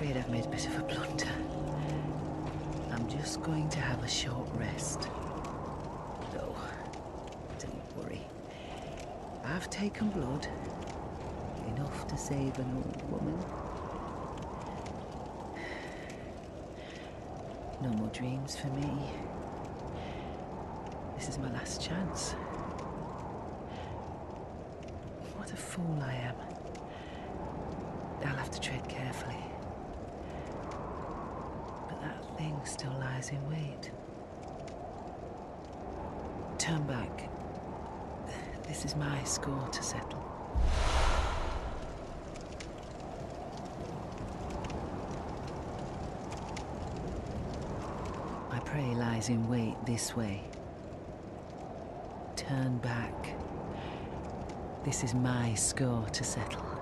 afraid I've made a bit of a blunder. I'm just going to have a short rest. No, don't worry. I've taken blood. Enough to save an old woman. No more dreams for me. This is my last chance. What a fool I am. I'll have to tread carefully. Thing still lies in wait. Turn back. This is my score to settle. My prey lies in wait this way. Turn back. This is my score to settle.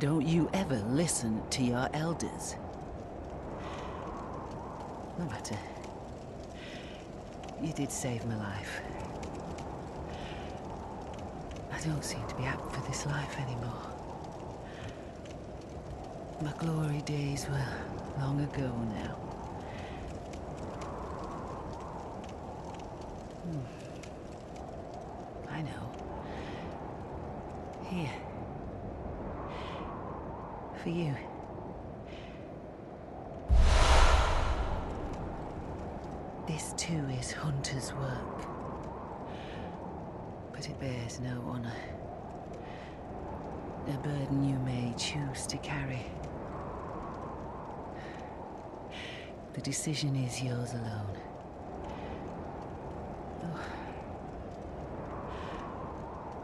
Don't you ever listen to your elders. No matter. You did save my life. I don't seem to be apt for this life anymore. My glory days were long ago now. Hmm. For you. This too is Hunter's work. But it bears no honor. A burden you may choose to carry. The decision is yours alone. Oh.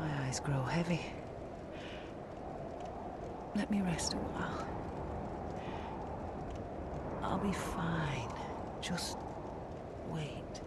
My eyes grow heavy. Let me rest a while. I'll be fine. Just wait.